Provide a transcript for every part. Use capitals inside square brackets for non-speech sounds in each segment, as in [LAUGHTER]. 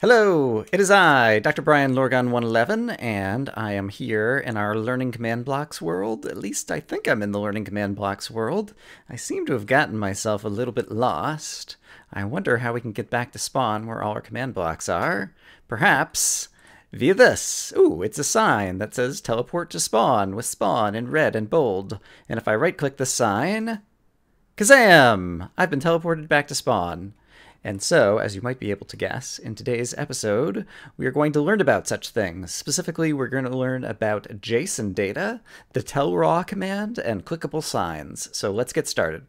Hello, it is I, Dr. Brian Lorgon111, and I am here in our Learning Command Blocks world. At least I think I'm in the Learning Command Blocks world. I seem to have gotten myself a little bit lost. I wonder how we can get back to spawn where all our command blocks are. Perhaps via this. Ooh, it's a sign that says teleport to spawn with spawn in red and bold. And if I right click the sign, Kazam! I've been teleported back to spawn. And so, as you might be able to guess, in today's episode, we are going to learn about such things. Specifically, we're going to learn about JSON data, the tellraw command, and clickable signs. So let's get started.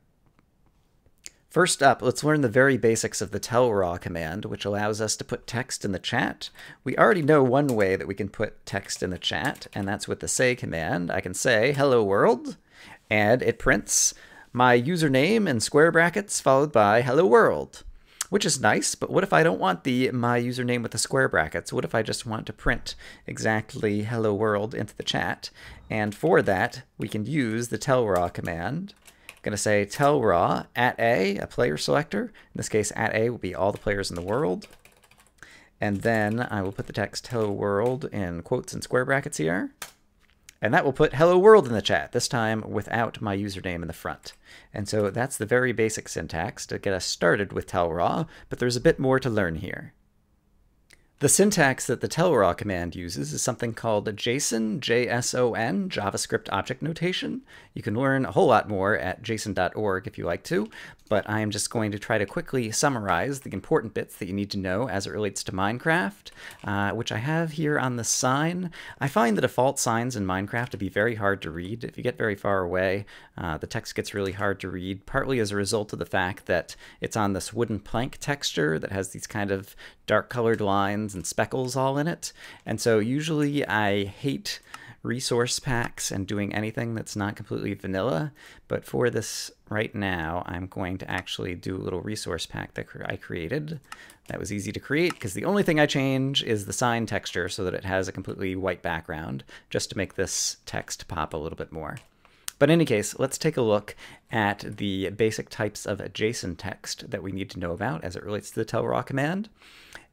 First up, let's learn the very basics of the tellraw command, which allows us to put text in the chat. We already know one way that we can put text in the chat, and that's with the say command. I can say, hello world, and it prints my username in square brackets followed by hello world which is nice, but what if I don't want the my username with the square brackets? What if I just want to print exactly hello world into the chat? And for that, we can use the tellraw command. I'm going to say tellraw at a, a player selector. In this case, at a will be all the players in the world. And then I will put the text hello world in quotes and square brackets here. And that will put hello world in the chat, this time without my username in the front. And so that's the very basic syntax to get us started with tellraw, but there's a bit more to learn here. The syntax that the tellraw command uses is something called JSON, J-S-O-N, JavaScript Object Notation. You can learn a whole lot more at json.org if you like to, but I am just going to try to quickly summarize the important bits that you need to know as it relates to Minecraft, uh, which I have here on the sign. I find the default signs in Minecraft to be very hard to read. If you get very far away, uh, the text gets really hard to read, partly as a result of the fact that it's on this wooden plank texture that has these kind of dark colored lines and speckles all in it. And so usually I hate resource packs and doing anything that's not completely vanilla. But for this right now, I'm going to actually do a little resource pack that I created. That was easy to create because the only thing I change is the sign texture so that it has a completely white background just to make this text pop a little bit more. But in any case, let's take a look at the basic types of JSON text that we need to know about as it relates to the tellraw command.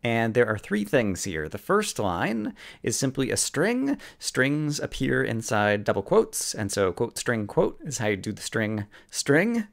And there are three things here. The first line is simply a string. Strings appear inside double quotes, and so quote string quote is how you do the string string.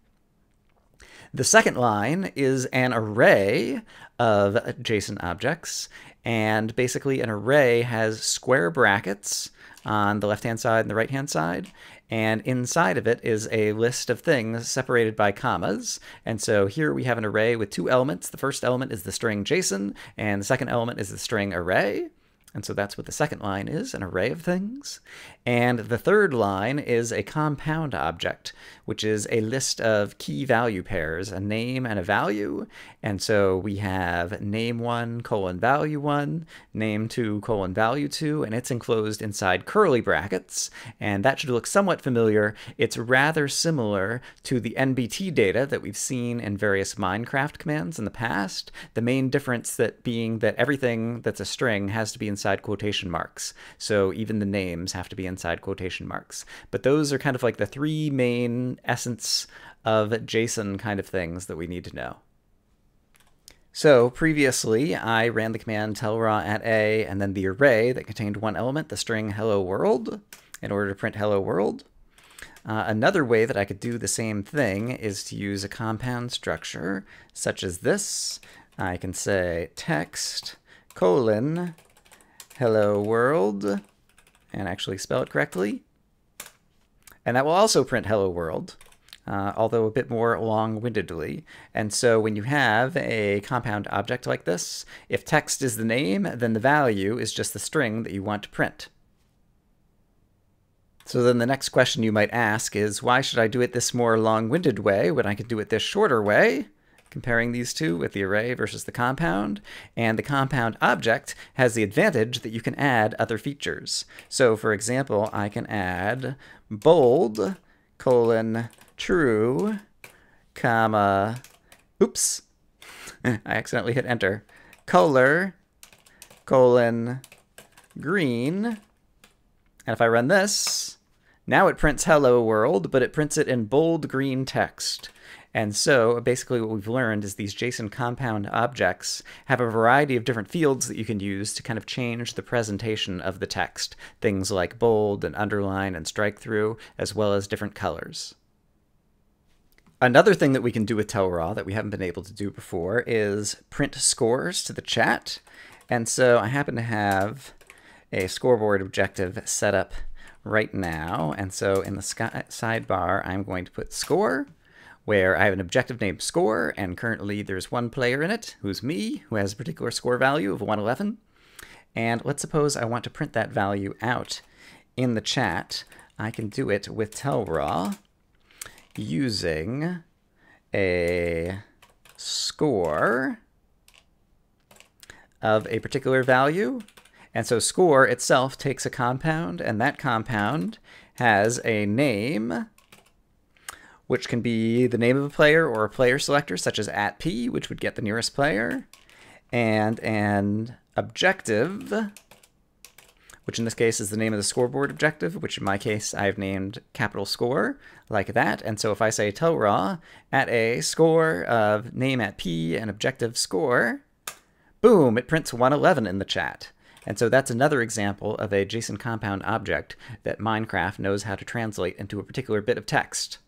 The second line is an array of JSON objects, and basically an array has square brackets on the left-hand side and the right-hand side, and inside of it is a list of things separated by commas. And so here we have an array with two elements. The first element is the string JSON, and the second element is the string array. And so that's what the second line is, an array of things. And the third line is a compound object, which is a list of key value pairs, a name and a value. And so we have name1 colon value1, name2 colon value2, and it's enclosed inside curly brackets. And that should look somewhat familiar. It's rather similar to the NBT data that we've seen in various Minecraft commands in the past. The main difference that being that everything that's a string has to be inside quotation marks. So even the names have to be inside quotation marks. But those are kind of like the three main essence of JSON kind of things that we need to know. So previously, I ran the command tellraw at a and then the array that contained one element, the string hello world, in order to print hello world. Uh, another way that I could do the same thing is to use a compound structure, such as this. I can say text colon hello world and actually spell it correctly. And that will also print hello world, uh, although a bit more long-windedly. And so when you have a compound object like this, if text is the name, then the value is just the string that you want to print. So then the next question you might ask is, why should I do it this more long-winded way when I can do it this shorter way? Comparing these two with the array versus the compound. And the compound object has the advantage that you can add other features. So for example, I can add bold colon true comma oops [LAUGHS] I accidentally hit enter color colon green and if I run this now it prints hello world but it prints it in bold green text And so basically what we've learned is these JSON compound objects have a variety of different fields that you can use to kind of change the presentation of the text. Things like bold and underline and strike through, as well as different colors. Another thing that we can do with TellRaw that we haven't been able to do before is print scores to the chat. And so I happen to have a scoreboard objective set up right now. And so in the sidebar, I'm going to put score, where I have an objective named score, and currently there's one player in it, who's me, who has a particular score value of 111. And let's suppose I want to print that value out in the chat. I can do it with tellraw using a score of a particular value. And so score itself takes a compound, and that compound has a name, which can be the name of a player or a player selector, such as at p, which would get the nearest player, and an objective, which in this case is the name of the scoreboard objective, which in my case I've named capital score, like that. And so if I say tell raw at a score of name at p and objective score, boom, it prints 111 in the chat. And so that's another example of a JSON compound object that Minecraft knows how to translate into a particular bit of text.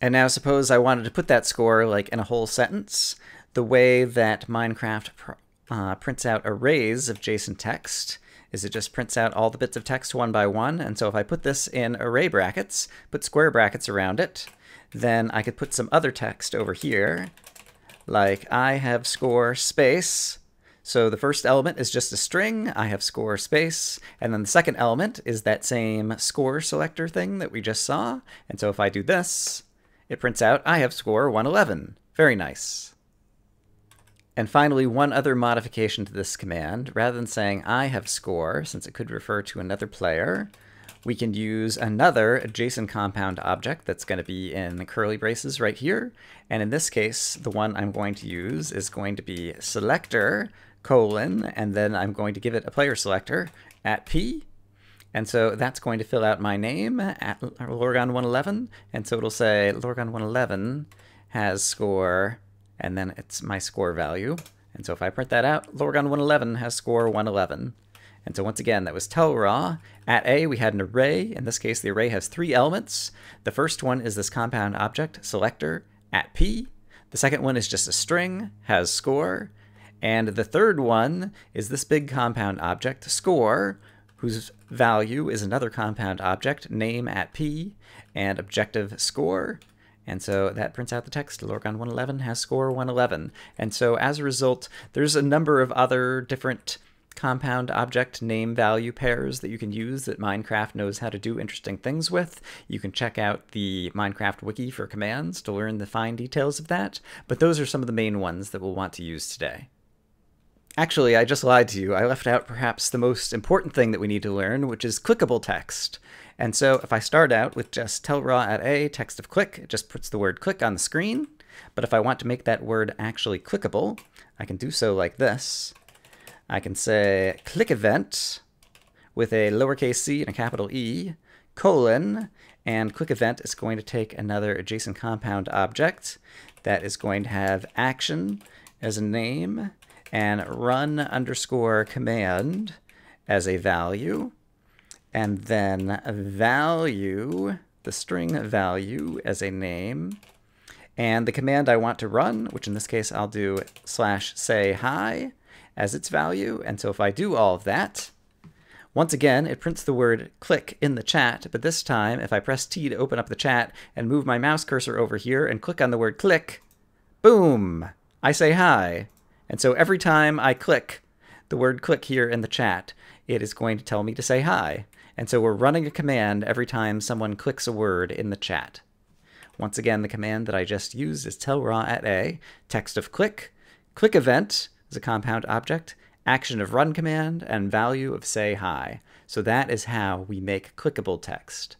And now suppose I wanted to put that score like in a whole sentence. The way that Minecraft pr uh, prints out arrays of JSON text is it just prints out all the bits of text one by one. And so if I put this in array brackets, put square brackets around it, then I could put some other text over here, like I have score space. So the first element is just a string, I have score space, and then the second element is that same score selector thing that we just saw. And so if I do this, it prints out I have score 111. Very nice. And finally, one other modification to this command. Rather than saying I have score, since it could refer to another player, we can use another JSON compound object that's going to be in the curly braces right here. And in this case, the one I'm going to use is going to be selector colon, and then I'm going to give it a player selector at p. And so that's going to fill out my name at Lorgon111. And so it'll say Lorgon111 has score and then it's my score value. And so if I print that out, Lorgon 111 has score 111. And so once again, that was tellraw. At A, we had an array. In this case, the array has three elements. The first one is this compound object, selector, at P. The second one is just a string, has score. And the third one is this big compound object, score, whose value is another compound object, name at P, and objective score. And so that prints out the text. Lorgon 111 has score 111. And so as a result, there's a number of other different compound object name value pairs that you can use that Minecraft knows how to do interesting things with. You can check out the Minecraft wiki for commands to learn the fine details of that, but those are some of the main ones that we'll want to use today. Actually, I just lied to you. I left out perhaps the most important thing that we need to learn, which is clickable text. And so if I start out with just tellraw at a text of click, it just puts the word click on the screen. But if I want to make that word actually clickable, I can do so like this. I can say click event with a lowercase c and a capital E, colon, and click event is going to take another adjacent compound object that is going to have action as a name and run underscore command as a value, and then value, the string value as a name, and the command I want to run, which in this case I'll do slash say hi as its value. And so if I do all of that, once again, it prints the word click in the chat, but this time if I press T to open up the chat and move my mouse cursor over here and click on the word click, boom, I say hi. And so every time I click the word click here in the chat, it is going to tell me to say hi. And so we're running a command every time someone clicks a word in the chat. Once again, the command that I just used is tellraw at a, text of click, click event is a compound object, action of run command, and value of say hi. So that is how we make clickable text.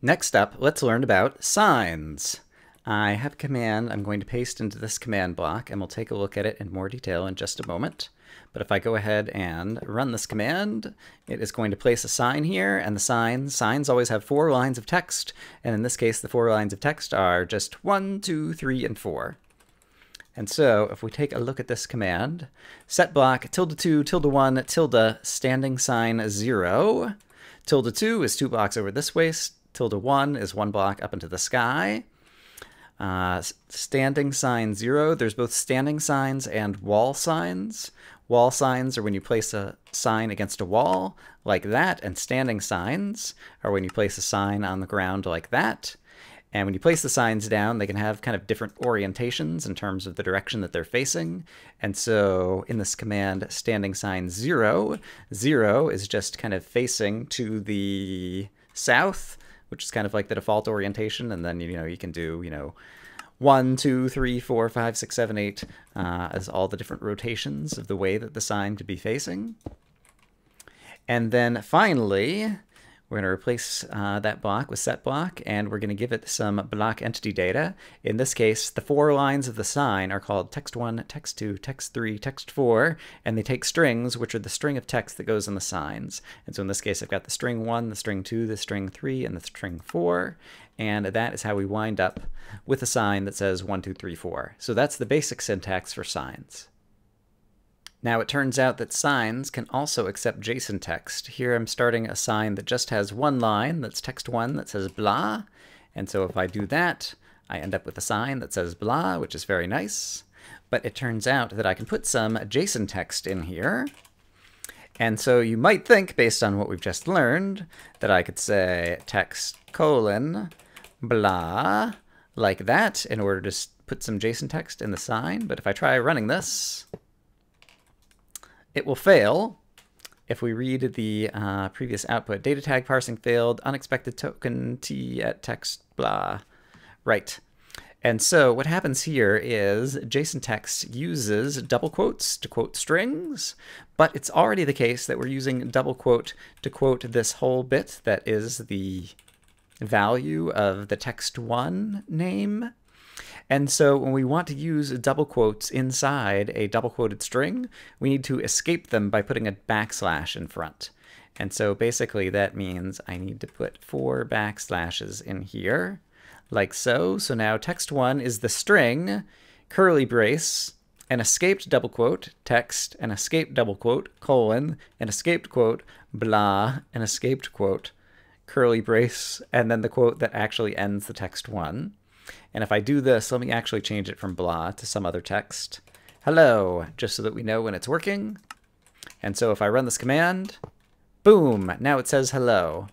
Next up, let's learn about signs. I have a command I'm going to paste into this command block, and we'll take a look at it in more detail in just a moment. But if I go ahead and run this command, it is going to place a sign here, and the sign, signs always have four lines of text, and in this case the four lines of text are just one, two, three, and four. And so if we take a look at this command, set block tilde 2 tilde 1 tilde standing sign 0. Tilde 2 is two blocks over this way, tilde 1 is one block up into the sky. Uh, standing sign 0, there's both standing signs and wall signs. Wall signs are when you place a sign against a wall, like that, and standing signs are when you place a sign on the ground like that. And when you place the signs down, they can have kind of different orientations in terms of the direction that they're facing. And so in this command, standing sign zero, zero is just kind of facing to the south, which is kind of like the default orientation. And then, you know, you can do, you know, one, two, three, four, five, six, seven, eight, uh, as all the different rotations of the way that the sign could be facing. And then finally, we're going to replace uh, that block with set block, and we're going to give it some block entity data. In this case, the four lines of the sign are called text1, text2, text3, text4, and they take strings, which are the string of text that goes in the signs. And so in this case, I've got the string 1, the string 2, the string 3, and the string 4, and that is how we wind up with a sign that says 1, 2, 3, 4. So that's the basic syntax for signs. Now it turns out that signs can also accept JSON text. Here I'm starting a sign that just has one line, that's text one, that says blah. And so if I do that, I end up with a sign that says blah, which is very nice. But it turns out that I can put some JSON text in here. And so you might think, based on what we've just learned, that I could say text colon blah like that in order to put some JSON text in the sign. But if I try running this, it will fail if we read the uh, previous output. Data tag parsing failed, unexpected token t at text, blah. Right. And so what happens here is JSON text uses double quotes to quote strings, but it's already the case that we're using double quote to quote this whole bit that is the value of the text1 name. And so when we want to use double quotes inside a double quoted string, we need to escape them by putting a backslash in front. And so basically that means I need to put four backslashes in here, like so. So now text1 is the string, curly brace, an escaped double quote, text, an escaped double quote, colon, an escaped quote, blah, an escaped quote, curly brace, and then the quote that actually ends the text one. And if I do this, let me actually change it from blah to some other text. Hello, just so that we know when it's working. And so if I run this command, boom, now it says hello.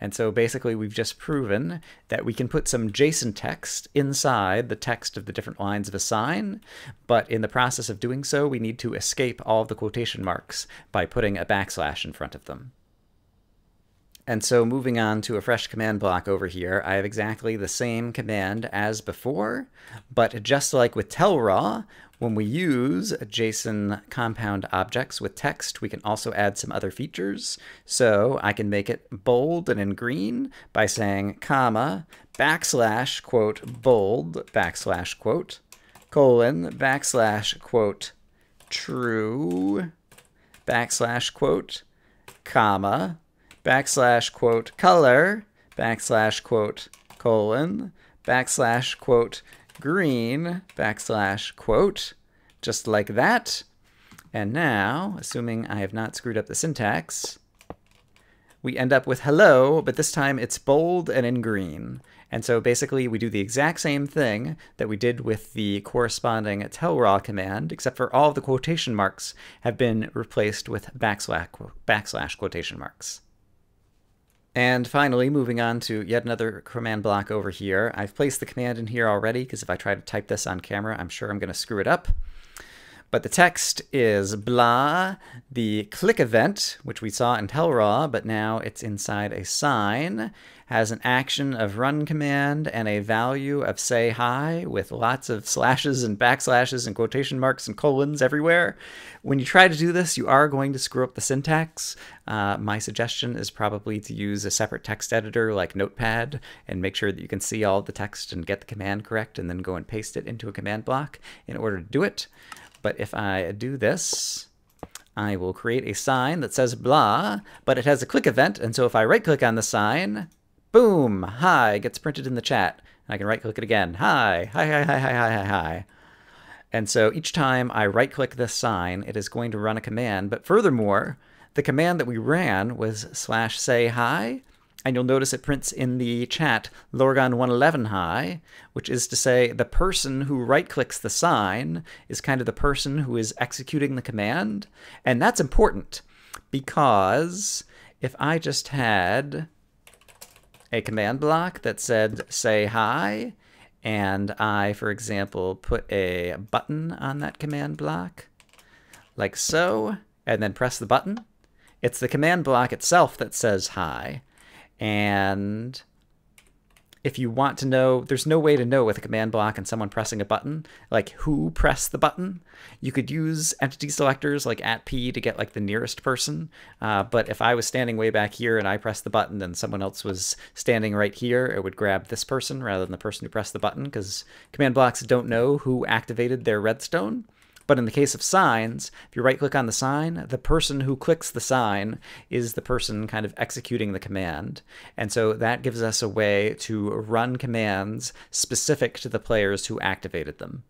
And so basically we've just proven that we can put some JSON text inside the text of the different lines of a sign, but in the process of doing so, we need to escape all of the quotation marks by putting a backslash in front of them. And so moving on to a fresh command block over here, I have exactly the same command as before, but just like with tellraw, when we use JSON compound objects with text, we can also add some other features. So I can make it bold and in green by saying comma, backslash, quote, bold, backslash, quote, colon, backslash, quote, true, backslash, quote, comma, backslash quote color backslash quote colon backslash quote green backslash quote just like that. And now, assuming I have not screwed up the syntax, we end up with hello, but this time it's bold and in green. And so basically we do the exact same thing that we did with the corresponding tellraw command, except for all of the quotation marks have been replaced with backslash, backslash quotation marks. And finally, moving on to yet another command block over here. I've placed the command in here already, because if I try to type this on camera, I'm sure I'm going to screw it up. But the text is blah, the click event, which we saw in Tellraw, but now it's inside a sign, has an action of run command and a value of say hi with lots of slashes and backslashes and quotation marks and colons everywhere. When you try to do this, you are going to screw up the syntax. Uh, my suggestion is probably to use a separate text editor like Notepad and make sure that you can see all the text and get the command correct and then go and paste it into a command block in order to do it. But if I do this, I will create a sign that says blah, but it has a click event, and so if I right click on the sign, boom, hi gets printed in the chat. And I can right click it again, hi, hi, hi, hi, hi, hi, hi. hi. And so each time I right click this sign, it is going to run a command. But furthermore, the command that we ran was slash say hi, and you'll notice it prints in the chat Lorgon 111 hi, which is to say the person who right clicks the sign is kind of the person who is executing the command. And that's important because if I just had a command block that said say hi, and I, for example, put a button on that command block, like so, and then press the button, it's the command block itself that says hi. And if you want to know, there's no way to know with a command block and someone pressing a button, like who pressed the button. You could use entity selectors like at p to get like the nearest person. Uh, but if I was standing way back here and I pressed the button and someone else was standing right here, it would grab this person rather than the person who pressed the button because command blocks don't know who activated their redstone. But in the case of signs, if you right click on the sign, the person who clicks the sign is the person kind of executing the command. And so that gives us a way to run commands specific to the players who activated them.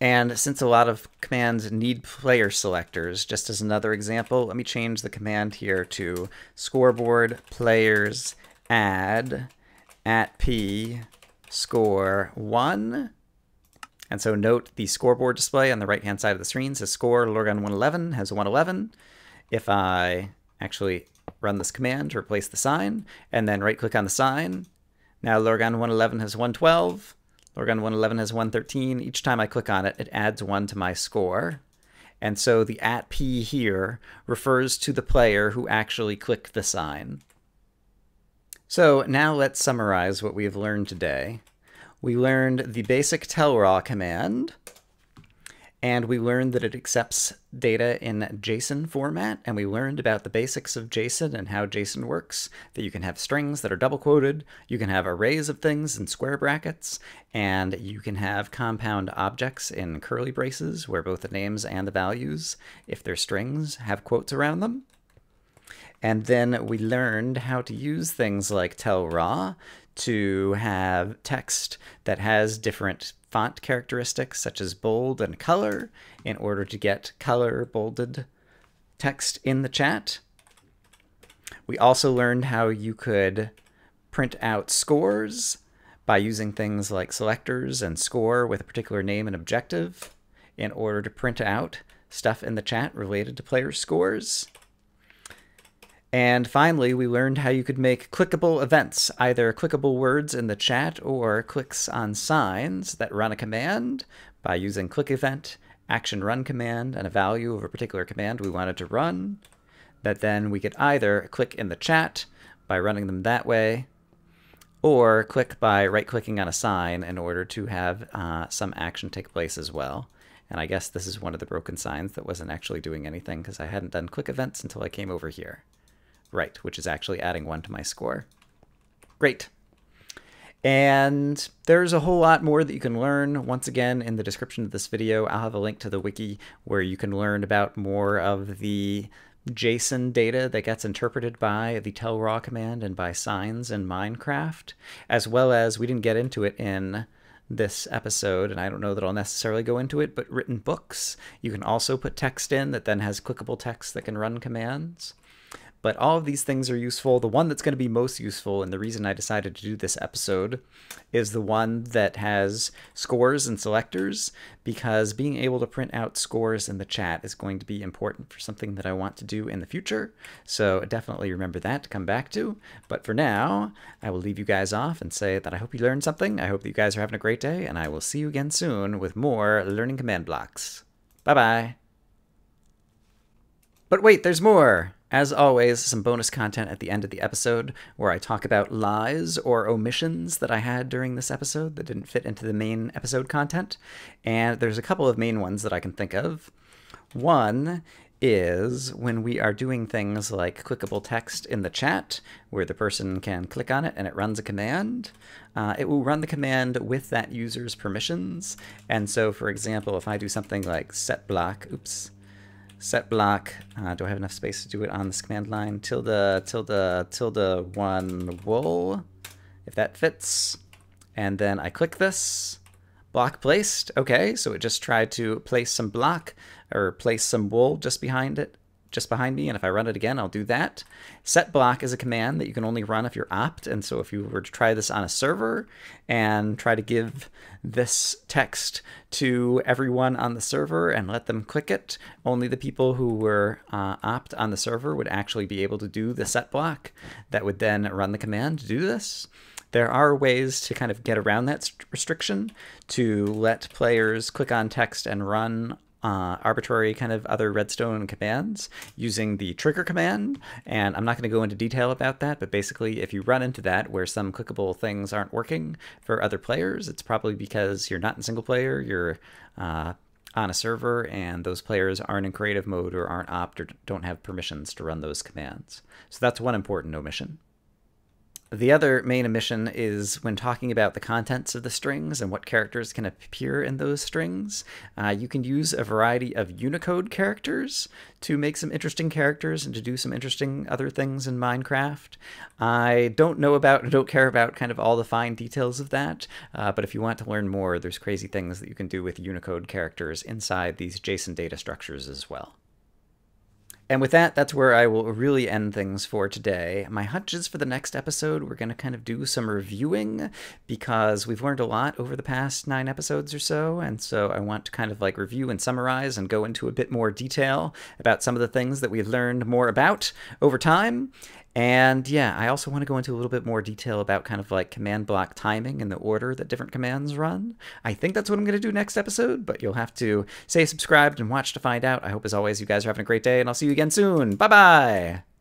And since a lot of commands need player selectors, just as another example, let me change the command here to scoreboard players add at p score 1 and so note the scoreboard display on the right-hand side of the screen says score Lorgon 111 has 111. If I actually run this command to replace the sign, and then right-click on the sign, now Lorgon 111 has 112, Lorgon 111 has 113. Each time I click on it, it adds one to my score. And so the at p here refers to the player who actually clicked the sign. So now let's summarize what we have learned today we learned the basic tellraw command, and we learned that it accepts data in JSON format, and we learned about the basics of JSON and how JSON works, that you can have strings that are double quoted, you can have arrays of things in square brackets, and you can have compound objects in curly braces where both the names and the values, if they're strings, have quotes around them. And then we learned how to use things like tellraw to have text that has different font characteristics such as bold and color in order to get color bolded text in the chat. We also learned how you could print out scores by using things like selectors and score with a particular name and objective in order to print out stuff in the chat related to player scores. And finally, we learned how you could make clickable events, either clickable words in the chat or clicks on signs that run a command by using click event, action run command, and a value of a particular command we wanted to run. That then we could either click in the chat by running them that way, or click by right-clicking on a sign in order to have uh, some action take place as well. And I guess this is one of the broken signs that wasn't actually doing anything because I hadn't done click events until I came over here. Right, which is actually adding one to my score. Great. And there's a whole lot more that you can learn. Once again, in the description of this video, I'll have a link to the wiki where you can learn about more of the JSON data that gets interpreted by the tellraw command and by signs in Minecraft, as well as we didn't get into it in this episode, and I don't know that I'll necessarily go into it, but written books. You can also put text in that then has clickable text that can run commands. But all of these things are useful. The one that's going to be most useful, and the reason I decided to do this episode, is the one that has scores and selectors, because being able to print out scores in the chat is going to be important for something that I want to do in the future. So definitely remember that to come back to. But for now, I will leave you guys off and say that I hope you learned something. I hope that you guys are having a great day, and I will see you again soon with more learning command blocks. Bye-bye. But wait, there's more! As always, some bonus content at the end of the episode where I talk about lies or omissions that I had during this episode that didn't fit into the main episode content. And there's a couple of main ones that I can think of. One is when we are doing things like clickable text in the chat, where the person can click on it and it runs a command. Uh, it will run the command with that user's permissions. And so, for example, if I do something like set block, oops, set block, uh, do I have enough space to do it on this command line? Tilde, tilde, tilde one wool, if that fits. And then I click this, block placed. Okay, so it just tried to place some block or place some wool just behind it, just behind me. And if I run it again, I'll do that. Set block is a command that you can only run if you're opt. And so if you were to try this on a server and try to give this text to everyone on the server and let them click it, only the people who were uh, opt on the server would actually be able to do the set block that would then run the command to do this. There are ways to kind of get around that restriction to let players click on text and run uh, arbitrary kind of other redstone commands using the trigger command. And I'm not going to go into detail about that, but basically if you run into that where some clickable things aren't working for other players, it's probably because you're not in single player, you're uh, on a server and those players aren't in creative mode or aren't opt or don't have permissions to run those commands. So that's one important omission. The other main omission is when talking about the contents of the strings and what characters can appear in those strings. Uh, you can use a variety of Unicode characters to make some interesting characters and to do some interesting other things in Minecraft. I don't know about, don't care about kind of all the fine details of that, uh, but if you want to learn more, there's crazy things that you can do with Unicode characters inside these JSON data structures as well. And with that, that's where I will really end things for today. My hunch is for the next episode, we're going to kind of do some reviewing because we've learned a lot over the past nine episodes or so. And so I want to kind of like review and summarize and go into a bit more detail about some of the things that we've learned more about over time. And yeah, I also want to go into a little bit more detail about kind of like command block timing and the order that different commands run. I think that's what I'm going to do next episode, but you'll have to stay subscribed and watch to find out. I hope, as always, you guys are having a great day, and I'll see you again soon. Bye bye!